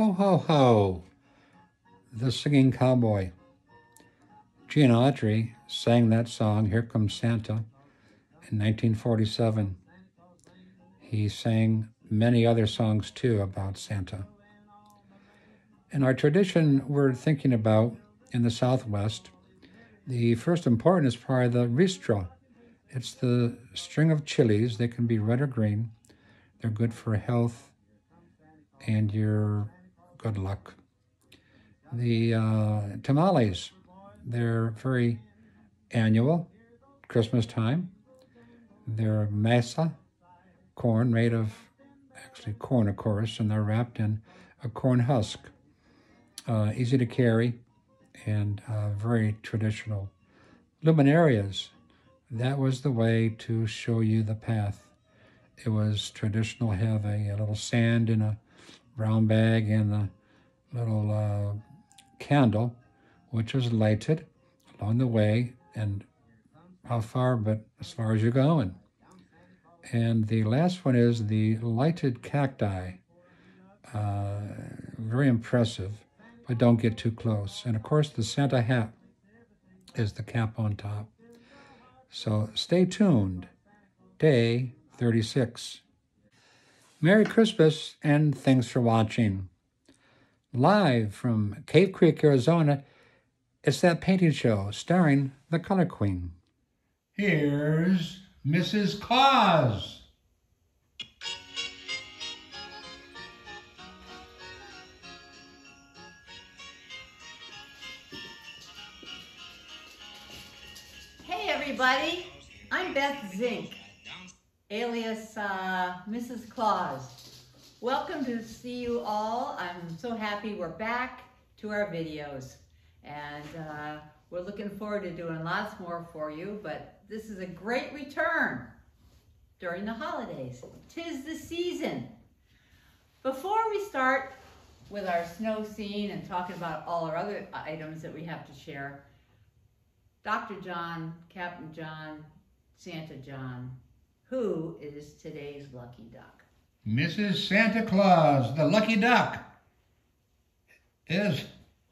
Ho, ho, ho, the singing cowboy. Gene Autry sang that song, Here Comes Santa, in 1947. He sang many other songs too about Santa. In our tradition, we're thinking about in the Southwest, the first important is probably the ristra. It's the string of chilies. They can be red or green. They're good for health and your good luck. The uh, tamales, they're very annual, Christmas time. They're masa, corn made of actually corn, of course, and they're wrapped in a corn husk. Uh, easy to carry and uh, very traditional. Luminarias, that was the way to show you the path. It was traditional, have a, a little sand in a brown bag and a little uh, candle, which was lighted along the way and how far, but as far as you're going. And the last one is the lighted cacti. Uh, very impressive, but don't get too close. And of course, the Santa hat is the cap on top. So stay tuned. Day 36. Merry Christmas and thanks for watching. Live from Cave Creek, Arizona, it's that painting show starring the Color Queen. Here's Mrs. Claus. Hey everybody, I'm Beth Zink, alias uh, Mrs. Claus. Welcome to see you all. I'm so happy we're back to our videos. And uh, we're looking forward to doing lots more for you, but this is a great return during the holidays. Tis the season. Before we start with our snow scene and talking about all our other items that we have to share, Dr. John, Captain John, Santa John, who is today's lucky duck? Mrs. Santa Claus, the lucky duck, is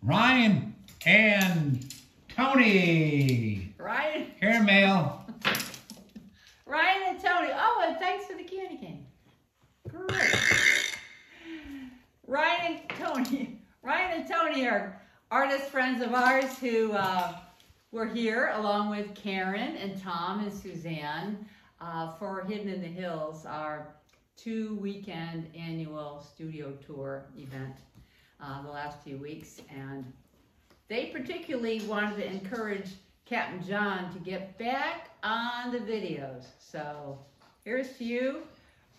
Ryan and Tony. Ryan, Here, mail. Ryan and Tony. Oh, and thanks for the candy cane. Great. Ryan and Tony. Ryan and Tony are artist friends of ours who uh, were here along with Karen and Tom and Suzanne uh, for Hidden in the Hills, our two weekend annual studio tour event uh, the last few weeks. And they particularly wanted to encourage Captain John to get back on the videos. So here's to you,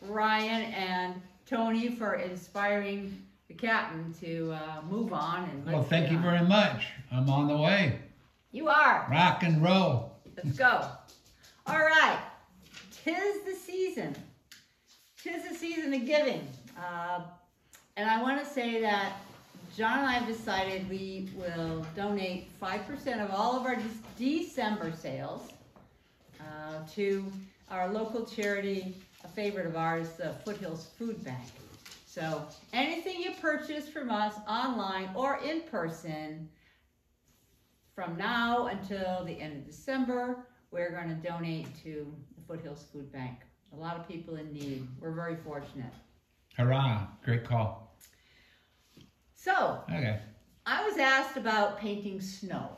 Ryan and Tony, for inspiring the captain to uh, move on. And Well, thank you on. very much. I'm on the way. You are. Rock and roll. Let's go. All right. Tis the season. Tis the season of giving. Uh, and I want to say that John and I have decided we will donate 5% of all of our December sales uh, to our local charity, a favorite of ours, the Foothills Food Bank. So anything you purchase from us online or in person, from now until the end of December, we're going to donate to Foothills Food Bank. A lot of people in need. We're very fortunate. Hurrah. Great call. So, Okay. I was asked about painting snow.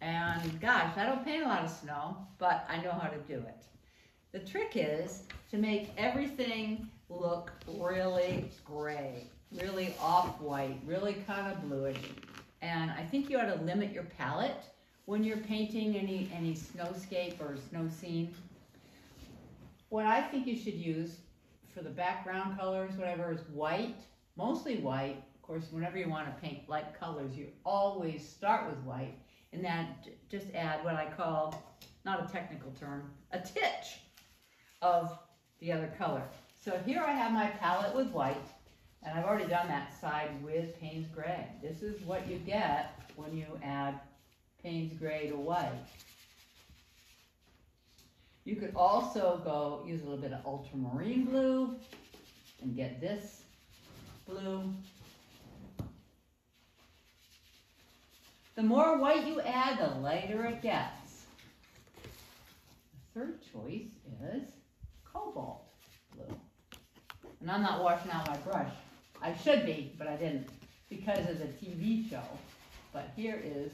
And gosh, I don't paint a lot of snow, but I know how to do it. The trick is to make everything look really gray, really off-white, really kind of bluish. And I think you ought to limit your palette when you're painting any, any snowscape or snow scene. What I think you should use for the background colors, whatever, is white, mostly white. Of course, whenever you want to paint light colors, you always start with white, and then just add what I call, not a technical term, a titch of the other color. So here I have my palette with white, and I've already done that side with Payne's Gray. This is what you get when you add Payne's Gray to white. You could also go use a little bit of ultramarine blue and get this blue. The more white you add, the lighter it gets. The third choice is cobalt blue. And I'm not washing out my brush. I should be, but I didn't because of the TV show. But here is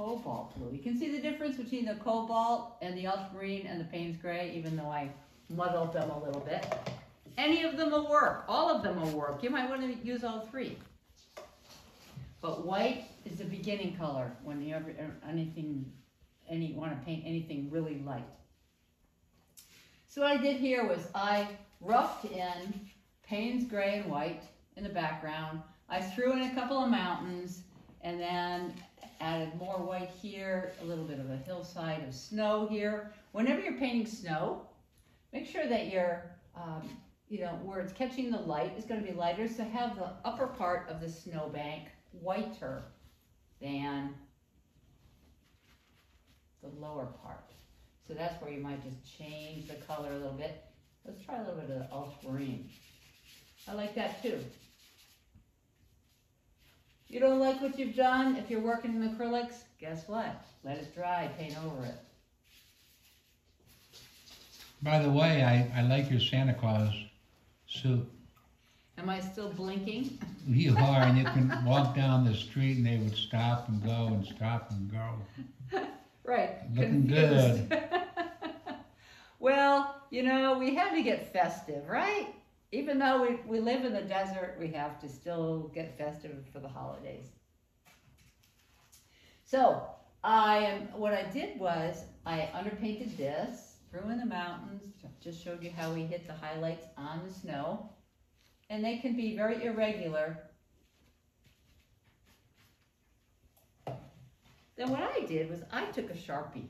cobalt blue. You can see the difference between the cobalt and the ultramarine and the Payne's gray, even though I muddled them a little bit. Any of them will work. All of them will work. You might want to use all three. But white is the beginning color when you ever er, anything, any want to paint anything really light. So what I did here was I roughed in Payne's gray and white in the background. I threw in a couple of mountains and then added more white here, a little bit of a hillside of snow here. Whenever you're painting snow, make sure that you're, um, you know, where it's catching the light is going to be lighter. So have the upper part of the snowbank whiter than the lower part. So that's where you might just change the color a little bit. Let's try a little bit of the ultramarine. I like that too. You don't like what you've done if you're working in acrylics? Guess what? Let it dry, paint over it. By the way, I, I like your Santa Claus suit. Am I still blinking? You are, and you can walk down the street and they would stop and go and stop and go. Right. Looking confused. well, you know, we had to get festive, right? Even though we, we live in the desert, we have to still get festive for the holidays. So, I am, what I did was I underpainted this, threw in the mountains, just showed you how we hit the highlights on the snow. And they can be very irregular. Then what I did was I took a Sharpie.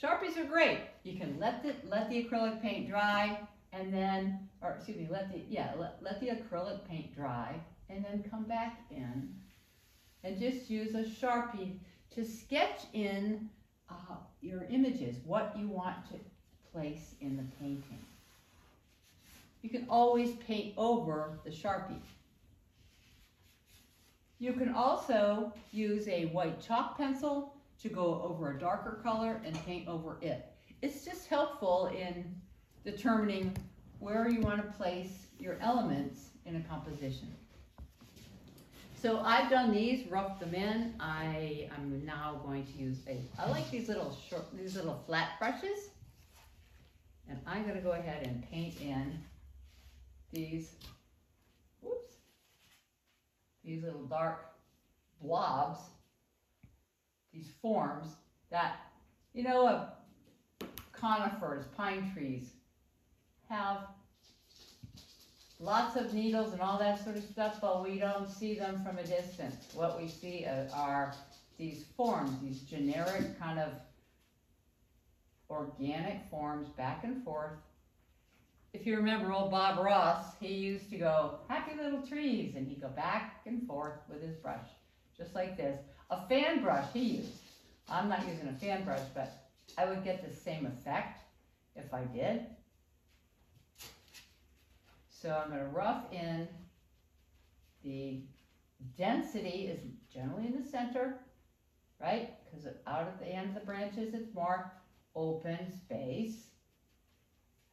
Sharpies are great. You can let the, let the acrylic paint dry and then, or excuse me, let the, yeah, let, let the acrylic paint dry and then come back in and just use a Sharpie to sketch in uh, your images, what you want to place in the painting. You can always paint over the Sharpie. You can also use a white chalk pencil to go over a darker color and paint over it. It's just helpful in determining where you want to place your elements in a composition. So I've done these, roughed them in. I am now going to use a, I like these little short, these little flat brushes. And I'm going to go ahead and paint in these, whoops, these little dark blobs, these forms that, you know, conifers, pine trees, have lots of needles and all that sort of stuff, but we don't see them from a distance. What we see are these forms, these generic kind of organic forms back and forth if you remember old Bob Ross, he used to go, happy little trees, and he'd go back and forth with his brush, just like this. A fan brush he used. I'm not using a fan brush, but I would get the same effect if I did. So I'm going to rough in. The density is generally in the center, right? Because out at the end of the branches, it's more open space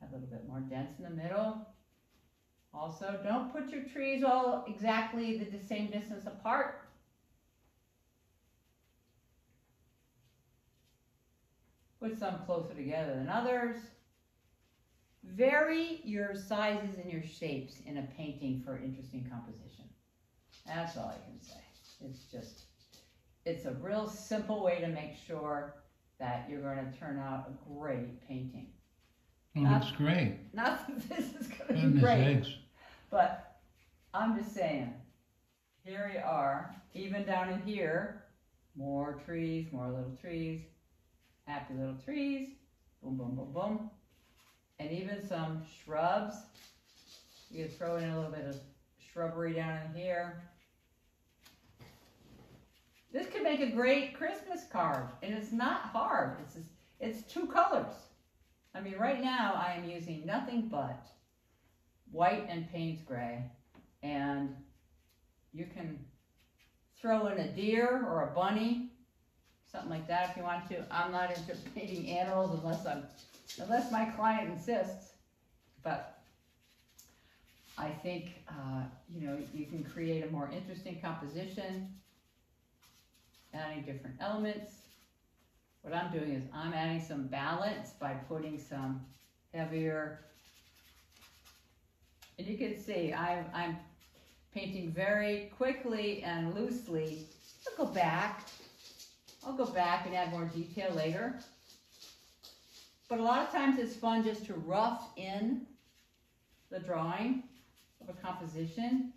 a little bit more dense in the middle. Also, don't put your trees all exactly the, the same distance apart. Put some closer together than others. Vary your sizes and your shapes in a painting for interesting composition. That's all I can say. It's just, it's a real simple way to make sure that you're going to turn out a great painting. Oh, looks great. Not that this is going to be great, sakes. but I'm just saying, here we are, even down in here, more trees, more little trees, happy little trees, boom, boom, boom, boom, and even some shrubs. You could throw in a little bit of shrubbery down in here. This could make a great Christmas card, and it's not hard. It's just, it's two colors. I mean, right now I am using nothing but white and Payne's gray, and you can throw in a deer or a bunny, something like that if you want to. I'm not into painting animals unless I'm, unless my client insists. But I think, uh, you know, you can create a more interesting composition, adding different elements. What I'm doing is I'm adding some balance by putting some heavier, and you can see I'm, I'm painting very quickly and loosely. I'll go back. I'll go back and add more detail later. But a lot of times it's fun just to rough in the drawing of a composition.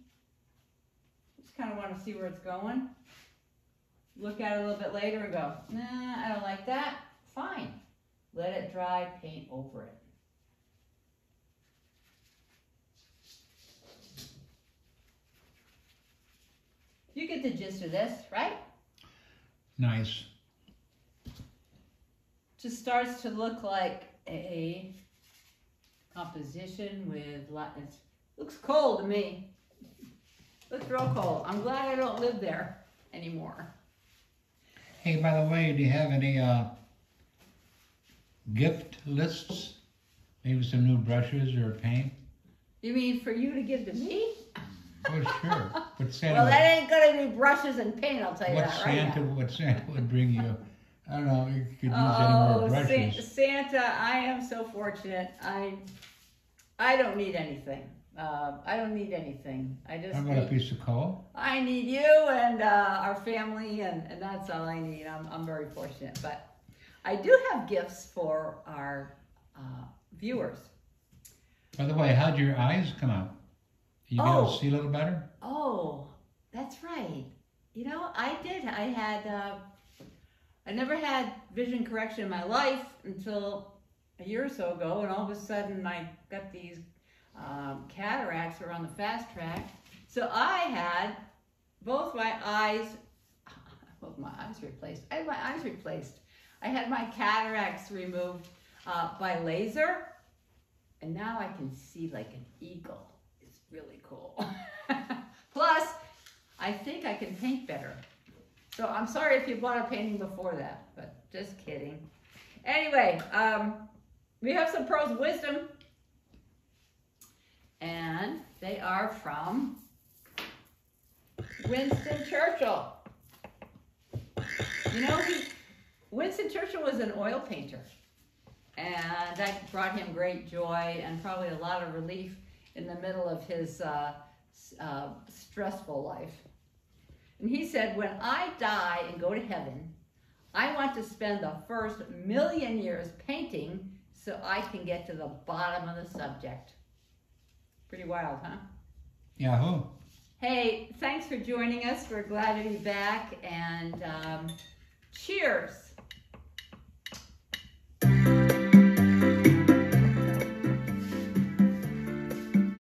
Just kind of want to see where it's going. Look at it a little bit later and go, nah, I don't like that. Fine. Let it dry, paint over it. You get the gist of this, right? Nice. Just starts to look like a composition with lot. It looks cold to me. Looks real cold. I'm glad I don't live there anymore. Hey, by the way, do you have any uh, gift lists? Maybe some new brushes or paint? You mean for you to give to me? Oh, sure. What Santa, Well, that ain't gonna be brushes and paint. I'll tell you what that right Santa, now. what Santa would bring you? I don't know. You could use Oh, any more brushes. Santa, I am so fortunate. I, I don't need anything. Uh, I don't need anything. I just about a need, piece of coal? I need you and uh, our family, and, and that's all I need. I'm, I'm very fortunate. But I do have gifts for our uh, viewers. By the way, how'd your eyes come out? You be able Oh. to see a little better? Oh, that's right. You know, I did. I had, uh, I never had vision correction in my life until a year or so ago, and all of a sudden I got these um, cataracts were on the fast track. So I had both my eyes, both my eyes replaced. I had my eyes replaced. I had my cataracts removed uh, by laser, and now I can see like an eagle. It's really cool. Plus, I think I can paint better. So I'm sorry if you bought a painting before that, but just kidding. Anyway, um, we have some pearls wisdom, and they are from Winston Churchill. You know, he, Winston Churchill was an oil painter, and that brought him great joy and probably a lot of relief in the middle of his uh, uh, stressful life. And he said, When I die and go to heaven, I want to spend the first million years painting so I can get to the bottom of the subject. Pretty wild, huh? Yahoo. Hey, thanks for joining us. We're glad to be back and um, cheers.